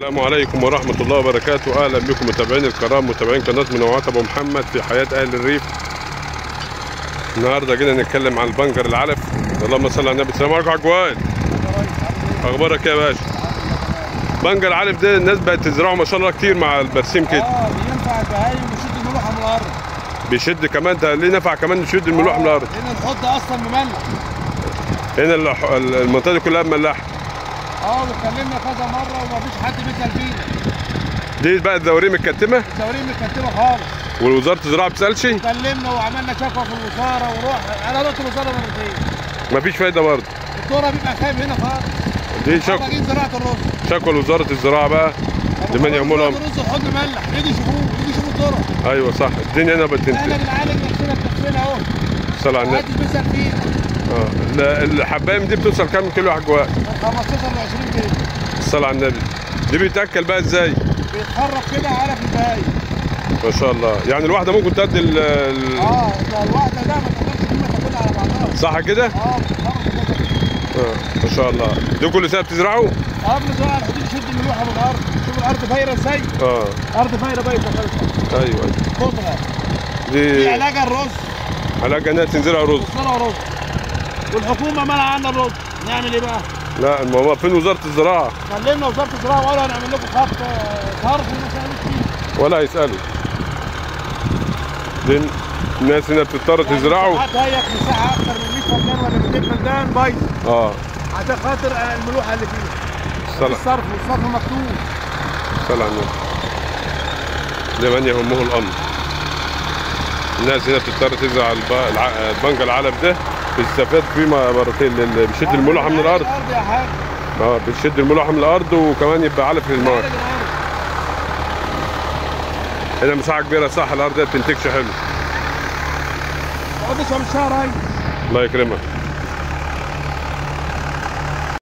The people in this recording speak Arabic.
السلام عليكم ورحمة الله وبركاته. أهلا بكم متابعين الكرام متابعين قناة منوعات أبو محمد في حياة أهل الريف. النهاردة جينا نتكلم عن البنجر العلف. اللهم صل على النبي. السلام عليكم عجوان أخبارك يا باشا؟ بنجر العلف ده الناس بقت تزرعه ما شاء الله كتير مع البرسيم كده. آه بينفع البهايم ويشد الملوحة من الأرض. بيشد كمان ده ليه نفع كمان يشد الملوحة من الأرض؟ لأن الحوض ده أصلا مملح هنا المنطقة دي كلها ملاحة آه واتكلمنا كذا مرة ومفيش حد بيسأل فينا. دي بقى الزواريم الكتمة الزوارين متكتبه خالص. والوزارة الزراعة بتسألش؟ وكلمنا وعملنا شكوى في الوزارة وروح. أنا رحت الوزارة مرتين. مفيش فايدة برضه. الدكتوره بيبقى خايف هنا خالص. دي شكوى. زراعة الرز. شكوى لوزارة الزراعة بقى. لمن يعملها الرز الحوض مملح يجي يشوفوه يجي يشوفوا الذره أيوه صح. الدنيا هنا إحنا بتنتهي بنعالج نفسنا بنفسنا أهو. صل على النبي. محدش بيسأل فينا. آه. الحبايم دي بتوصل كام كيلو من 15 ل 20 كيلو. الصلاة على النبي. دي بيتأكل بقى إزاي؟ بيتحرك كده على في ما شاء الله. يعني الواحدة ممكن تدي ال- آه ده الواحدة ده ما تقدرش تاكلها على بعضها. صح كده؟ آه آه. ما شاء الله. دي كل سنة بتزرعوا؟ قبل زراعة الحديد يشد الملوحة من الأرض. شوف الأرض فايرة إزاي؟ آه. أرض فايرة بايظة خالص أيوه أيوة. خضرة دي دي علاجها الرز. علاجه انها تنزرع رز. وصلها رز. والحكومة منع عنا الرز نعمل إيه بقى؟ لا ما هو فين وزارة الزراعة؟ كلمنا وزارة الزراعة وقالوا هنعمل لكم خط آه، صرف وما سألوش فيه. ولا هيسالوا دي الناس هنا بتضطر تزرعوا. مساحات ضيق مساحة أكتر من 100 فدان ولا 200 فدان بايظ. آه. عشان خاطر آه، الملوحة اللي فيها الصرف والصرف مكتوب. على النبي لمن يهمه الأمر. الناس هنا بتضطر تزرع الب- الع- البنجر العلف ده بتستفاد فيه مرتين لأن بيشد الملوحة من الأرض. آه بتشد الملوحة من الأرض وكمان يبقى علف للمواد هنا مساحة كبيرة صح الأرض دي بتنتجش حلو. ما الله يكرمك.